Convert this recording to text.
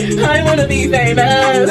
I wanna be famous.